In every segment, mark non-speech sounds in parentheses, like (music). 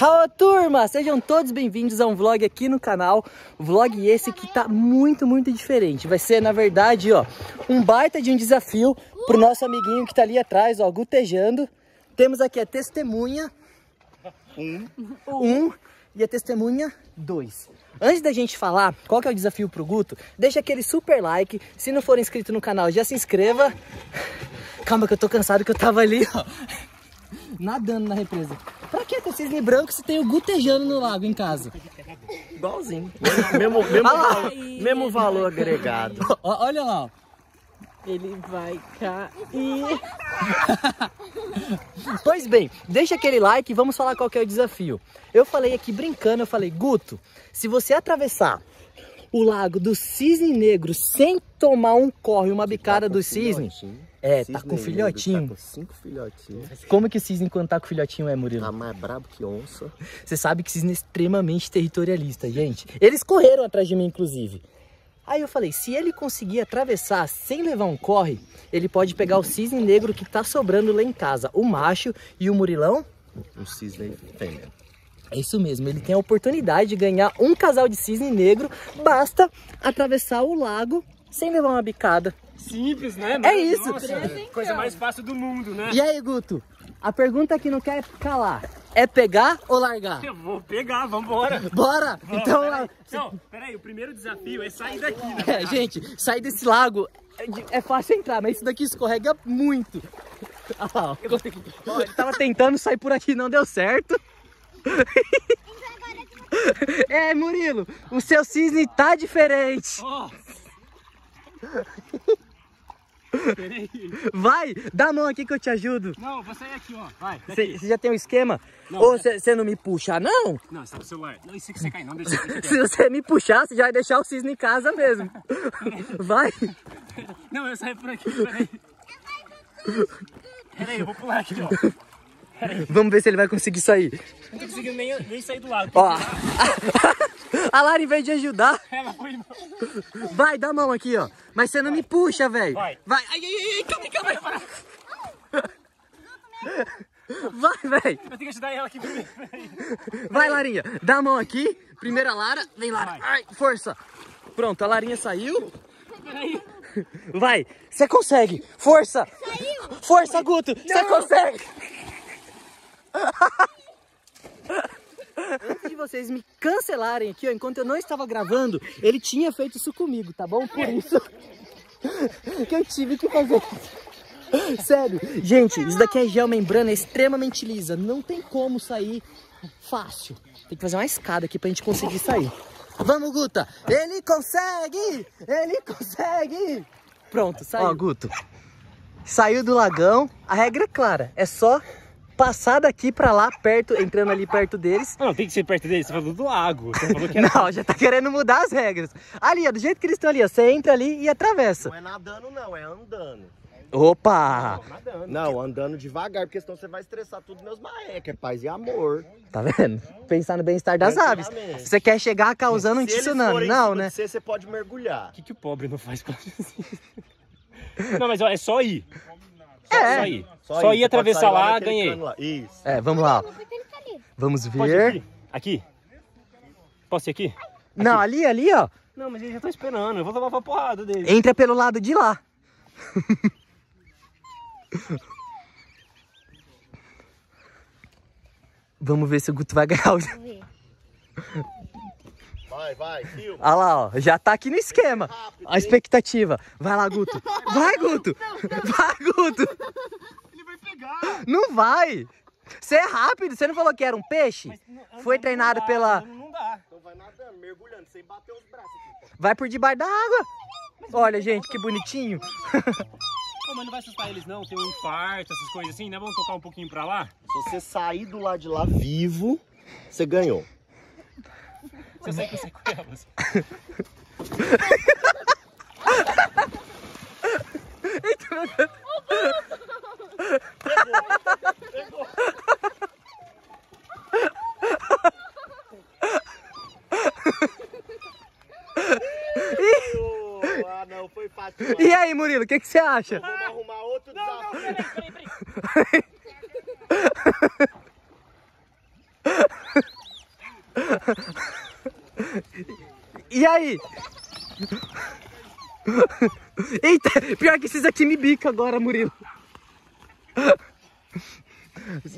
Fala turma, sejam todos bem-vindos a um vlog aqui no canal. Vlog esse que tá muito, muito diferente. Vai ser, na verdade, ó, um baita de um desafio Pro nosso amiguinho que tá ali atrás, ó, gutejando Temos aqui a testemunha. Um. Um e a testemunha dois. Antes da gente falar qual que é o desafio pro Guto Deixa aquele super like. Se não for inscrito no canal, já se inscreva. Calma que eu tô cansado que eu tava ali, ó nadando na represa. Pra que cisne branco se tem o gutejando no lago em casa? Igualzinho. Mesmo, mesmo, (laughs) Ah valor, mesmo valor agregado. Ó, olha lá, ó. Ele vai cair. (laughs) Pois bem, deixa aquele like e vamos falar qual que é o desafio. Eu falei aqui brincando, eu falei, Guto, se você atravessar o lago do cisne negro sem tomar um corre, uma bicada do cisne, É, tá com filhotinho. Tá com cinco filhotinhos. como que o cisne quando tá com o filhotinho é, Murilo? Tá mais brabo que onça. Você sabe que cisne é extremamente territorialista, gente. Eles correram atrás de mim, inclusive. Aí eu falei, se ele conseguir atravessar sem levar um corre, ele pode pegar o cisne negro que tá sobrando lá em casa, o macho e o murilão. Um cisne fêmea. É isso mesmo, ele tem a oportunidade de ganhar um casal de cisne negro, basta atravessar o lago sem levar uma bicada. Simples, né? É isso. Nossa, coisa mais fácil do mundo, né? E aí, Guto? A pergunta que não quer calar, é pegar ou largar? Eu vou pegar, vambora. (laughs) Bora! Então, Peraí. Não, peraí, o primeiro desafio é sair daqui, né? (laughs) É, gente, sair desse lago é, é fácil entrar, mas isso daqui escorrega muito. Olha (laughs) lá, ó. Ó, ele tava tentando sair por aqui, não deu certo. (laughs) É, Murilo, o seu cisne tá diferente. Peraí. Vai, dá a mão aqui que eu te ajudo. Não, vou sair aqui, ó. Vai. Você já tem um esquema? Não. Ou você não me puxa, não? Não, você tá no celular. Não, isso que você cai, não deixa. (laughs) Se você me puxar, você já vai deixar o cisne em casa mesmo. (laughs) Vai. Não, eu saio por aqui, peraí. Peraí, eu vou pular aqui, ó. (laughs) Vamos ver se ele vai conseguir sair. Não tô conseguindo nem, nem sair do lado. Ó. (laughs) A Lara, em vez de ajudar, Ela foi embora. vai, dá a mão aqui, ó. Mas você não me puxa, velho. Vai. Vai. Ai, ai, ai, calma, aí, calma. aí. Vai, velho. Eu tenho que ajudar ela aqui primeiro. Vai, Larinha. Dá a mão aqui. Primeira Lara. Vem, Lara. Vai. Ai, força. Pronto, a Larinha saiu. Peraí. Vai. Você consegue. Força. Força, Guto. Você consegue. Antes de vocês me cancelarem aqui, ó, enquanto eu não estava gravando, ele tinha feito isso comigo, tá bom? Por isso que eu tive que fazer. Sério. Gente, isso daqui é gel membrana, é extremamente lisa. Não tem como sair fácil. Tem que fazer uma escada aqui pra gente conseguir sair. Vamos, Guta. Ele consegue! Ele consegue! Pronto, saiu. Ó, Guto. Saiu do lagão. A regra é clara. É só passar daqui pra lá, perto, entrando ali perto deles. Não, tem que ser perto dele. Você falou do lago. Você falou que era... (laughs) Não, já tá querendo mudar as regras. Ali, ó, do jeito que eles estão ali, ó, você entra ali e atravessa. Não é nadando, não, é andando. Opa! Nadando. Não, andando devagar, porque senão você vai estressar tudo meus marrecas. É paz e amor. Tá vendo? Pensar no bem-estar das aves. Você quer chegar causando um Se tsunami, não, né? Você, você pode mergulhar. O que, que o pobre não faz pra (laughs) Não, mas ó, é só ir. Só, É. só ir. Só, Só ir pode atravessar lá, naquele ganhei. lá. Isso. É, vamos lá. Vamos ir ver. aqui? Aqui? Posso ir aqui? Não, ali, ali, ó. Não, mas eles já estão esperando. Eu vou tomar uma porrada deles. Entra pelo lado de lá. (laughs) Vamos ver se o Guto vai ganhar. o- Vai, vai, filma. Olha lá, ó. Já tá aqui no esquema. A expectativa. Vai lá, Guto. Vai, Guto. Vai, Guto. Ele vai pegar. Não vai. Você é rápido. Você não falou que era um peixe? Foi treinado pela... Não dá. Então vai nadando, mergulhando, sem bater os braços aqui. Vai por debaixo da água. Olha, gente, que bonitinho. Pô, mas não vai assustar eles não, tem um infarto, essas coisas assim, né? Vamos tocar um pouquinho pra lá? Se você sair do lado de lá vivo, você ganhou. Eu sair com sequelas. ah, não, foi fácil. E aí, Murilo, o que, que você acha? Vamos arrumar outro desafio. Peraí, peraí, peraí. (laughs) E aí? Eita, pior que esses aqui me bica agora, Murilo.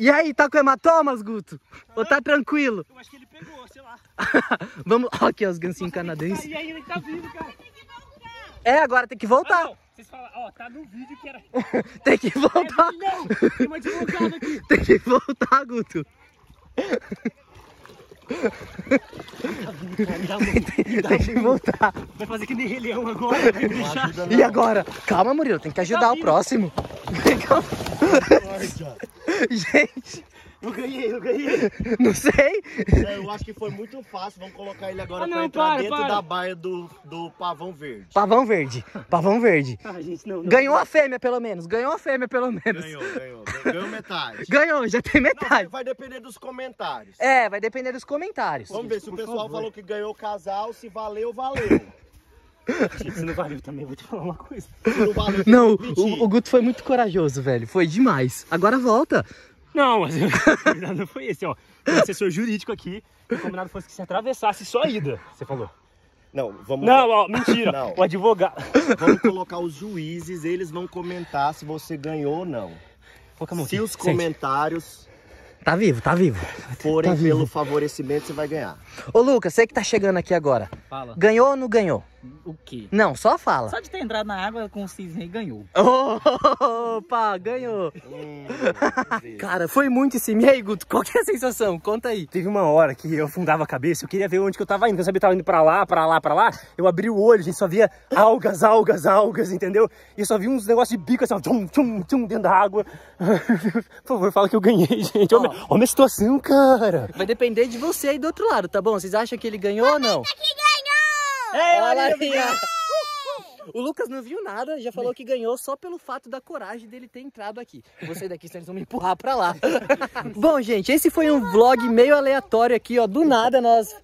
E aí, tá com hematomas, Guto? Ou tá tranquilo? Eu acho que ele pegou, sei lá. (laughs) Vamos, ó, aqui ó, os gancinhos canadenses. E aí ele tá vivo, cara. É, agora tem que Ah, voltar. não. Vocês falam, ó, tá no vídeo que era. (laughs) Tem que voltar. Não, tem uma advogada aqui. (laughs) Tem que voltar, Guto. Tem que voltar. Vai fazer que nem Rei Leão agora. Deixar. E agora? Calma, Murilo, tem que ajudar o próximo. Calma. (laughs) Gente, Eu ganhei, eu ganhei. (laughs) não sei. É, eu acho que foi muito fácil. Vamos colocar ele agora Ah, pra não, entrar para, dentro para. da baia do, do pavão verde. Pavão verde. Pavão verde. (laughs) Ah, gente, não. não. Ganhou a fêmea, pelo menos. Ganhou a fêmea, pelo menos. Ganhou, ganhou. Ganhou metade. (laughs) Ganhou, já tem Não, metade. vai depender dos comentários. É, vai depender dos comentários. Vamos ver se o pessoal favor. falou que ganhou o casal, se valeu, valeu. Gente, se não valeu também, vou te falar uma coisa. Se não valeu, Não, o, o Guto foi muito corajoso, velho. Foi demais. Agora volta. Não, mas (laughs) o combinado não foi esse, ó. Um assessor jurídico aqui. O combinado fosse que se atravessasse só a ida, você falou. Não, vamos, Não, ó, mentira. Não. O advogado. vamos colocar os juízes, eles vão comentar se você ganhou ou não. Mão Se aqui. os comentários Tá vivo, tá vivo. forem Tá vivo. pelo favorecimento, você vai ganhar. Ô, Lucas, você que tá chegando aqui agora. Fala. Ganhou ou não ganhou? O quê? Não, só fala. Só de ter entrado na água com o cisne ganhou. Opa, ganhou. (laughs) Cara, foi muito em cima. E aí, Guto, qual que é a sensação? Conta aí. Teve uma hora que eu afundava a cabeça, eu queria ver onde que eu tava indo. Eu sabia que eu tava indo pra lá, pra lá, pra lá. Eu abri o olho, a gente só via algas, algas, algas, entendeu? E eu só vi uns negócios de bico assim, ó, tchum, tchum, tchum, dentro da água. (laughs) Por favor, fala que eu ganhei, (laughs) gente. Olha, olha a minha situação, cara. Vai depender de você aí do outro lado, tá bom? Vocês acham que ele ganhou ou não? É, Ó, Maria, Larinha. O Lucas não viu nada, já falou que ganhou só pelo fato da coragem dele ter entrado aqui. Sair daqui, senão eles vão me empurrar pra lá. Bom, gente, esse foi um vlog meio aleatório aqui, ó. Do nada nós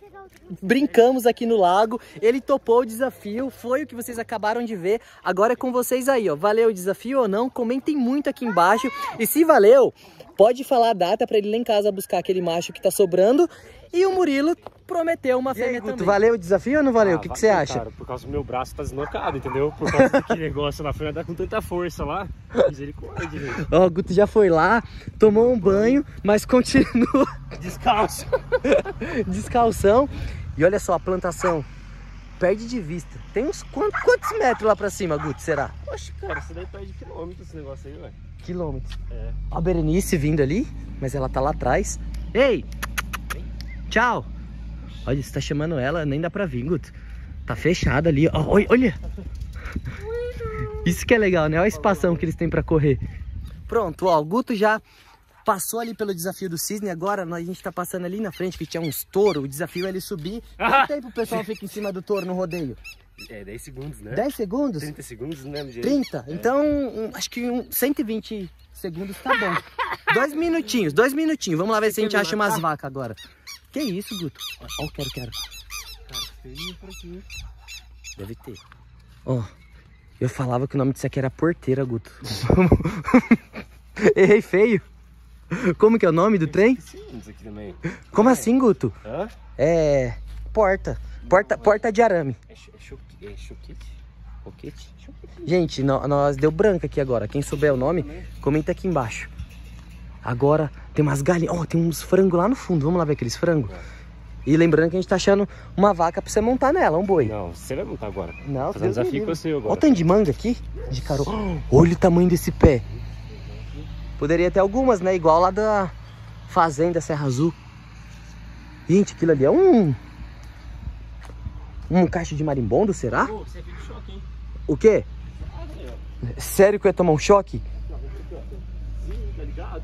brincamos aqui no lago. Ele topou o desafio, foi o que vocês acabaram de ver. Agora é com vocês aí, ó. Valeu o desafio ou não? Comentem muito aqui embaixo. E se valeu, pode falar a data pra ele ir lá em casa buscar aquele macho que tá sobrando. E o Murilo prometeu uma fêmea também. Valeu o desafio ou não valeu? o que, que você Ah, acha? Cara, por causa do meu braço tá deslocado, entendeu? Por causa daquele (laughs) negócio lá, foi andar com tanta força lá. Misericórdia, gente. Ó, o Guto já foi lá, tomou um banho, mas continua Descalço. (laughs) descalção. E olha só a plantação. Perde de vista. Tem uns quantos, quantos metros lá pra cima, Guto, será? Oxe, cara, isso daí perde quilômetros esse negócio aí, ué. Quilômetros. É. A Berenice vindo ali, mas ela tá lá atrás. Ei! Tchau! Olha, você tá chamando ela, nem dá pra vir, Guto. Tá fechado ali, ó. Olha! olha. Isso que é legal, né? Olha a espação que eles têm pra correr. Pronto, ó, o Guto já passou ali pelo desafio do cisne, agora a gente tá passando ali na frente que tinha uns touros, o desafio é ele subir. Ah! (laughs) Quanto tempo o pessoal fica em cima do touro no rodeio? É, 10 segundos, né? 10 segundos? 30 segundos, não lembro direito. 30? Então, um, acho que um 120 segundos tá bom. dois minutinhos, dois minutinhos. Vamos lá ver se a gente acha umas vacas agora. Que isso, Guto? Ó, ó, quero, quero. Deve ter. Ó, eu falava que o nome disso aqui era porteira, Guto. (laughs) (laughs) Errei feio. (laughs) Como que é o nome do trem? Aqui também. Como assim, Guto? Hã? É. Porta. Porta, porta de arame. É, é, é choquete? Roquete? Gente, nó- nós deu branco aqui agora. Quem souber o nome, comenta aqui embaixo. Agora tem umas galinhas. Ó, tem uns frangos lá no fundo. Vamos lá ver aqueles frangos. E lembrando que a gente tá achando uma vaca pra você montar nela, um boi. Não, você vai montar agora. Não, Fazer um Deus desafio com você Olha agora. o tanto de manga aqui, de caro. Olha o tamanho desse pé. Poderia ter algumas, né? Igual lá da Fazenda Serra Azul. Gente, aquilo ali é um. Um caixa de marimbondo, será? Pô, você choque, hein? O quê? Sério que eu ia tomar um choque?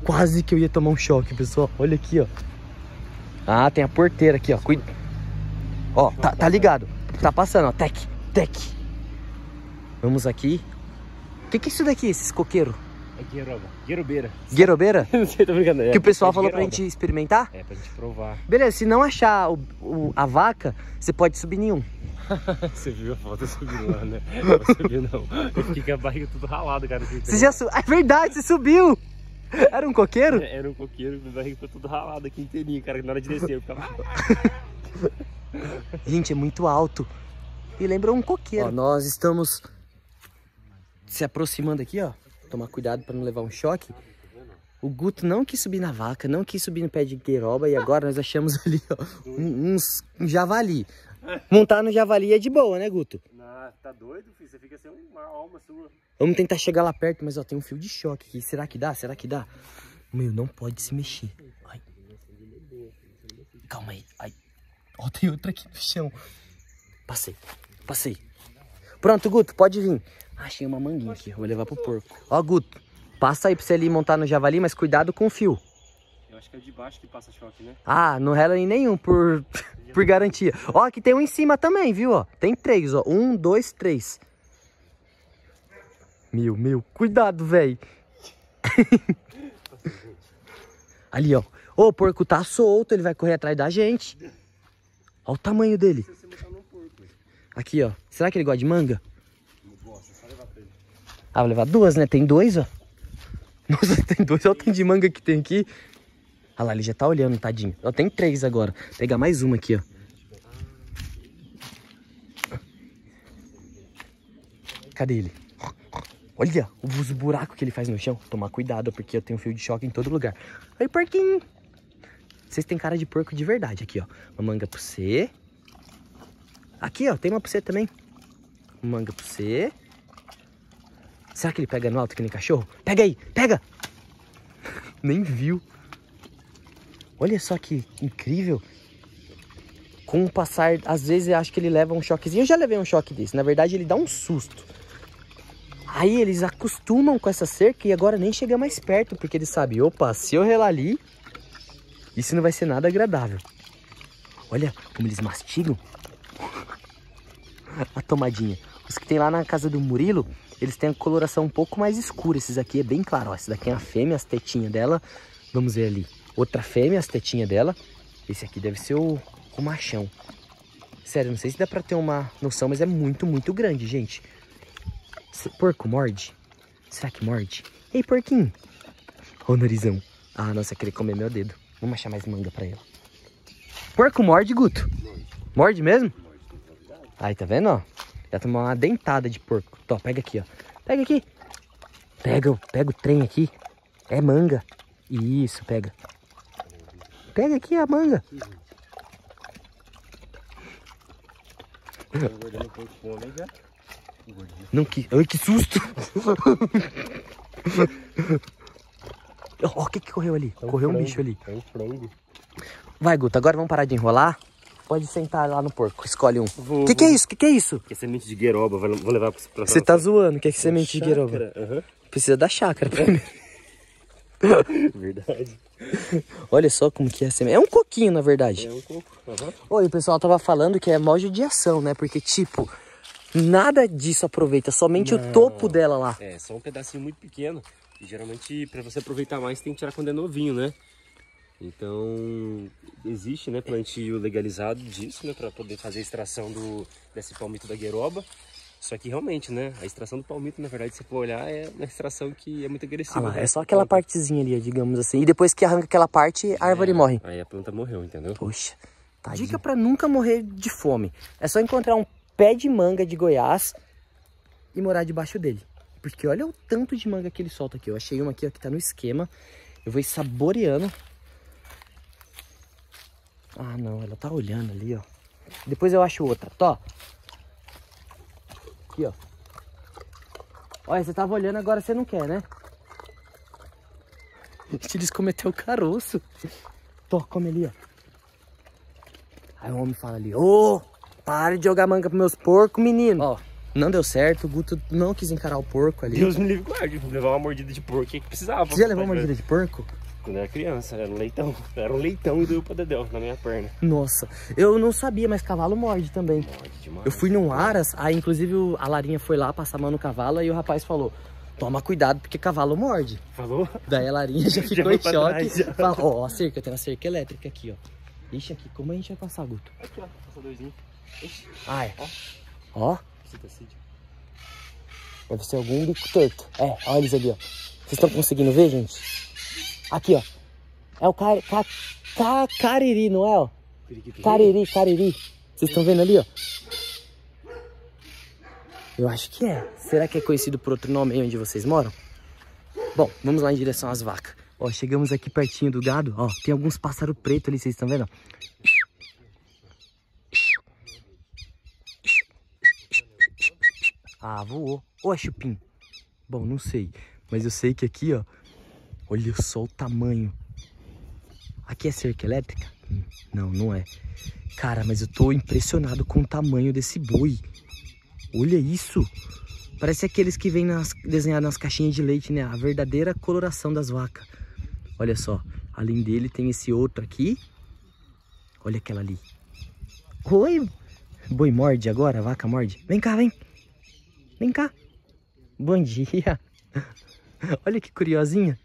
Quase que eu ia tomar um choque, pessoal. Olha aqui, ó. Ah, tem a porteira aqui, ó. Cuida. Ó, tá, tá ligado. Tá passando, ó. Tec, tec. Vamos aqui. O que, que é isso daqui, esses coqueiros? É gueroba. Guerobeira. (laughs) Guerobeira? Não sei, tô brincando. É, Que o pessoal é falou pra gueroba. gente experimentar? É, pra gente provar. Beleza, se não achar o, o- a vaca, você pode subir nenhum. (laughs) Você viu a foto subindo lá, né? Não vou subir, não. Eu fiquei com a barriga tudo ralada, cara. Você já subiu. É verdade, você subiu! Era um coqueiro? Era um coqueiro, minha barriga ficou tudo ralada aqui inteirinho, cara. Na hora de descer, eu ficava. (laughs) Gente, é muito alto. E lembra um coqueiro. Ó, nós estamos se aproximando aqui, ó. Tomar cuidado para não levar um choque. O Guto não quis subir na vaca, não quis subir no pé de gueroba e agora nós achamos (laughs) ali, ó, um, uns, um javali. Montar no javali é de boa, né, Guto? Ah, tá doido, filho? Você fica sem uma alma sua. Vamos tentar chegar lá perto, mas ó, tem um fio de choque aqui. Será que dá? Será que dá? Meu, não pode se mexer. Ai. Calma aí. Ai. Ó, tem outra aqui no chão. Passei. Passei. Pronto, Guto, pode vir. Achei uma manguinha aqui. Vou levar pro porco. Ó, Guto. Passa aí pra você ali montar no javali, mas cuidado com o fio. Eu acho que é de baixo que passa choque, né? Ah, não rela em nenhum, por, (laughs) por garantia. Ó, aqui tem um em cima também, viu? Ó, tem três, ó. Um, dois, três. Meu, meu, cuidado, velho. (laughs) Ali, ó. Ô, o porco tá solto, ele vai correr atrás da gente. Ó o tamanho dele. Aqui, ó. Será que ele gosta de manga? Ah, vou levar duas, né? Tem dois, ó. (laughs) Nossa, tem dois. Olha o tanto de manga que tem aqui. Olha lá, ele já tá olhando, tadinho. Ó, tem três agora. Vou pegar mais uma aqui, ó. Cadê ele? Olha os buracos que ele faz no chão. Tomar cuidado, porque eu tenho fio de choque em todo lugar. Oi, porquinho. Vocês têm cara de porco de verdade aqui, ó. Uma manga pra você. Aqui, ó. Tem uma pra você também. Uma manga pra você. Será que ele pega no alto que nem cachorro? Pega aí, pega! (laughs) Nem viu. Olha só que incrível. Com o passar, às vezes eu acho que ele leva um choquezinho. Eu já levei um choque desse. Na verdade, ele dá um susto. Aí eles acostumam com essa cerca e agora nem chega mais perto, porque eles sabem, opa, se eu relar ali, isso não vai ser nada agradável. Olha como eles mastigam. (laughs) A tomadinha. Os que tem lá na casa do Murilo, eles têm a coloração um pouco mais escura. Esses aqui é bem claro, ó. Esse daqui é a fêmea, as tetinhas dela. Vamos ver ali. Outra fêmea, as tetinhas dela. Esse aqui deve ser o, o machão. Sério, não sei se dá pra ter uma noção, mas é muito, muito grande, gente. Esse porco morde? Será que morde? Ei, porquinho. O narizão. Ah, nossa, querer comer meu dedo. Vamos achar mais manga pra ele. Porco morde, Guto? Morde mesmo? Aí, tá vendo, ó? Já tomou uma dentada de porco. Tó, pega aqui, ó. Pega aqui. Pega, pega o trem aqui. É manga. Isso, pega. Pega aqui a manga. Não que. Ai, que susto! (laughs) Ó, o que que correu ali? correu um bicho ali. É um frango. Vai, Guto, agora vamos parar de enrolar. Pode sentar lá no porco, escolhe um. O que, que é isso? O que, que é isso? Que é semente de gueroba, vou levar pra, pra Você tá zoando, que é semente de gueroba? Chácara, aham. Precisa da chácara primeiro. (laughs) Verdade. Olha só como que é a semente. É um coquinho, na verdade. É um coco. Aham. Oi, o pessoal tava falando que é mó judiação, né? Porque, tipo, nada disso aproveita, somente o topo dela lá. É, só um pedacinho muito pequeno. E geralmente, pra você aproveitar mais, tem que tirar quando é novinho, né? Então, existe, né, plantio legalizado disso, né, pra poder fazer a extração do, desse palmito da gueroba. Só que realmente, né, a extração do palmito, na verdade, se for olhar, é uma extração que é muito agressiva. Ah lá, né? é só aquela partezinha ali, digamos assim. E depois que arranca aquela parte, a árvore morre. Aí a planta morreu, entendeu? Poxa. Dica pra nunca morrer de fome. É só encontrar um pé de manga de Goiás e morar debaixo dele. Porque olha o tanto de manga que ele solta aqui. Eu achei uma aqui ó, que tá no esquema. Eu vou ir saboreando. Ah, não. Ela tá olhando ali, ó. Depois eu acho outra. Tó. Aqui, ó. Olha, você tava olhando, agora você não quer, né? (laughs) Eles cometeu o caroço. Tó, come ali, ó. Aí o homem fala ali, ô, para de jogar manga pros meus porcos, menino. Ó, não deu certo, o Guto não quis encarar o porco ali. Deus me livre guarde, levar uma mordida de porco que precisava. Você já levou uma mordida de porco? Quando eu era criança, era um leitão. (laughs) Era um leitão e doeu pra dedéu na minha perna. Nossa, eu não sabia, mas cavalo morde também. Morde demais. Eu fui num Aras, aí inclusive a Larinha foi lá passar a mão no cavalo e o rapaz falou, toma cuidado porque cavalo morde. Falou? Daí a Larinha já (laughs) ficou foi em choque. trás, já. Fala, ó, a cerca, tem uma cerca elétrica aqui, ó. Ixi, aqui, como a gente vai passar, Guto? Aqui, ó. Passadorzinho. Ixi, Ah, é. Ó, citacídeo. deve ser algum bico torto. É, olha eles ali, ó. Vocês estão conseguindo ver, gente? Aqui, ó. É o car... ca- ca- cariri, não é, ó? Cariri, cariri. Vocês estão vendo ali, ó? Eu acho que é. Será que é conhecido por outro nome aí onde vocês moram? Bom, vamos lá em direção às vacas. Ó, chegamos aqui pertinho do gado. Ó, tem alguns pássaros pretos ali, vocês estão vendo? Ah, voou. Ou é chupim? Bom, não sei. Mas eu sei que aqui, ó. Olha só o tamanho. Aqui é cerca elétrica? Não, não é. Cara, mas eu tô impressionado com o tamanho desse boi. Olha isso. Parece aqueles que vêm nas, desenhados nas caixinhas de leite, né? A verdadeira coloração das vacas. Olha só. Além dele tem esse outro aqui. Olha aquela ali. Oi. Boi morde agora, vaca morde. Vem cá, vem. Vem cá. Bom dia. (laughs) Olha que curiosinha.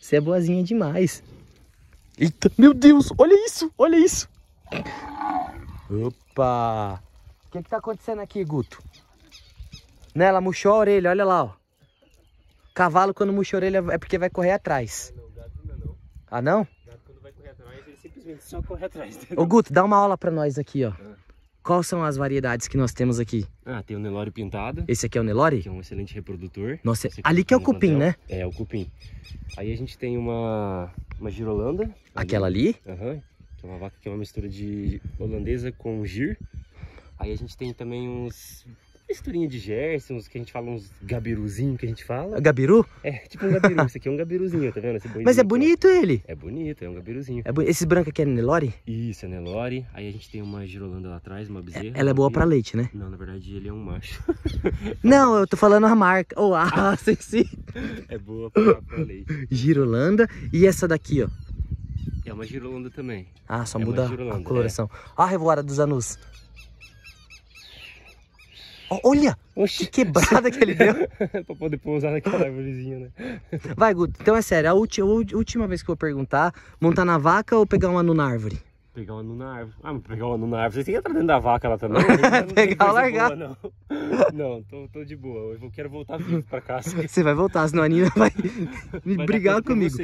Você é boazinha demais. Eita, meu Deus, olha isso, olha isso. Opa. O que que tá acontecendo aqui, Guto? Né, ela murchou a orelha, olha lá, ó. Cavalo quando murcha a orelha é porque vai correr atrás. Ah, não? Gato, quando vai correr atrás, ele simplesmente só corre atrás. Ô, Guto, dá uma aula pra nós aqui, ó. Quais são as variedades que nós temos aqui? Ah, tem o Nelore pintado, Esse aqui é o Nelore? que é um excelente reprodutor. Nossa, ali que é o cupim, né? É, o cupim. Aí a gente tem uma, uma girolanda. Aquela ali? Aham. que é uma vaca que é uma mistura de holandesa com gir. Aí a gente tem também uns misturinha de Gerson, uns que a gente fala uns gabiruzinho que a gente fala. Gabiru? É, tipo um gabiru. Esse aqui é um gabiruzinho, tá vendo? Esse Mas é aqui, ó. bonito ele. É bonito, é um gabiruzinho. É bo... Esse branco aqui é Nelore? Isso, é Nelore. Aí a gente tem uma girolanda lá atrás, uma bezerra. Ela é boa pra leite, né? Não, na verdade ele é um macho. (laughs) Não, eu tô falando a marca. Oh, ah, (laughs) sim, sim. é boa pra, pra leite. Girolanda. E essa daqui, ó. É uma girolanda também. Ah, só É muda a coloração. Ó a revoada dos anus. Olha! Que Oxi, quebrada que ele deu. (laughs) pra poder pousar naquela árvorezinha, né? Vai, Guto. Então é sério. A ulti- a ulti- última vez que eu vou perguntar, montar na vaca ou pegar uma anu na árvore? Pegar uma anu na árvore. Ah, mas pegar uma anu na árvore. Você tem que entrar dentro da vaca lá também. (laughs) Pegar ou largar. boa, não, não tô, tô de boa. Eu quero voltar vivo pra casa. (laughs) Você vai voltar, senão a Nina vai Vai brigar comigo.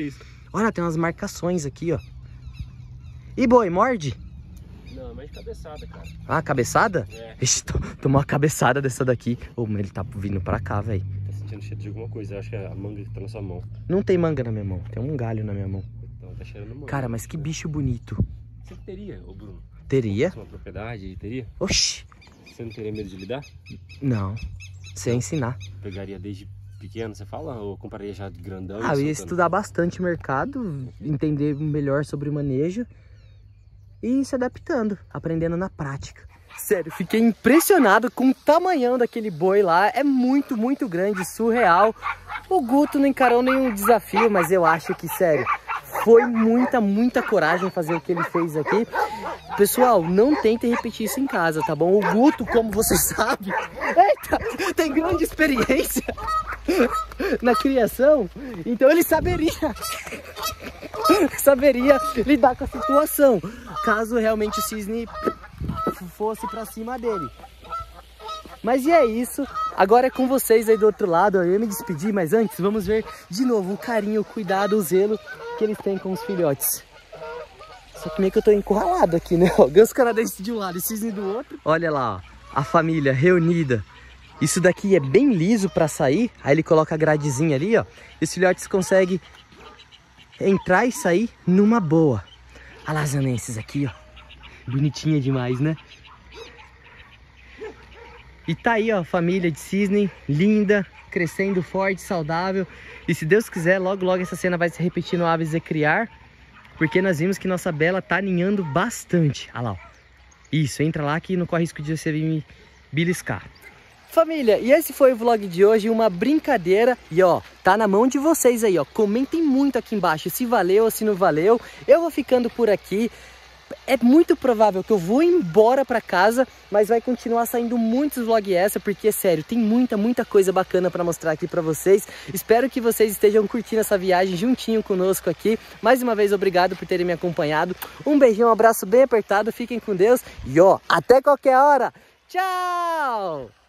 Olha, tem umas marcações aqui, ó. E boi, morde? Não, é mais de cabeçada, cara. Ah, cabeçada? É, Ixi, tomou uma cabeçada dessa daqui. Ô, mas ele tá vindo pra cá, velho. tá sentindo cheiro de alguma coisa. Eu acho que é a manga que tá na sua mão. Não tem manga na minha mão, tem um galho na minha mão. Então tá cheirando manga. Cara, mas que bicho bonito. Você teria, ô Bruno? Teria? Uma propriedade, teria? Oxi, Você não teria medo de lidar? não. Você ia ensinar. Pegaria desde pequeno, você fala? Ou compraria já de grandão? Ah, eu ia soltando? estudar bastante mercado, entender melhor sobre o manejo e se adaptando, aprendendo na prática. Sério, fiquei impressionado com o tamanhão daquele boi lá. É muito, muito grande, surreal. O Guto não encarou nenhum desafio, mas eu acho que, sério, foi muita, muita coragem fazer o que ele fez aqui. Pessoal, não tentem repetir isso em casa, tá bom? O Guto, como você (laughs) sabe, eita, tem grande experiência (laughs) na criação, então ele saberia saberia lidar com a situação, caso realmente o cisne fosse pra cima dele. Mas e é isso, agora é com vocês aí do outro lado, eu ia me despedir, mas antes vamos ver de novo o carinho, o cuidado, o zelo que eles têm com os filhotes. Só que meio que eu tô encurralado aqui, né? Ó, ganso canadense de um lado e cisne do outro. Olha lá, ó, a família reunida. Isso daqui é bem liso pra sair, aí ele coloca a gradezinha ali, ó. E os filhotes conseguem entrar e sair numa boa. A lazanenses aqui, ó. Bonitinha demais, né? E tá aí, ó, família de cisne, linda, crescendo forte, saudável. E se Deus quiser, logo, logo essa cena vai se repetir no Aves e Criar. Porque nós vimos que nossa Bela tá ninhando bastante. Olha lá, ó. Isso, entra lá que não corre risco de você vir me beliscar. Família, e esse foi o vlog de hoje, uma brincadeira. E ó, tá na mão de vocês aí, ó. Comentem muito aqui embaixo se valeu ou se não valeu. Eu vou ficando por aqui. É muito provável que eu vou embora pra casa, mas vai continuar saindo muitos vlogs essa, porque sério, tem muita, muita coisa bacana pra mostrar aqui pra vocês. Espero que vocês estejam curtindo essa viagem juntinho conosco aqui. Mais uma vez, obrigado por terem me acompanhado. Um beijão, um abraço bem apertado, fiquem com Deus e ó, até qualquer hora. Tchau!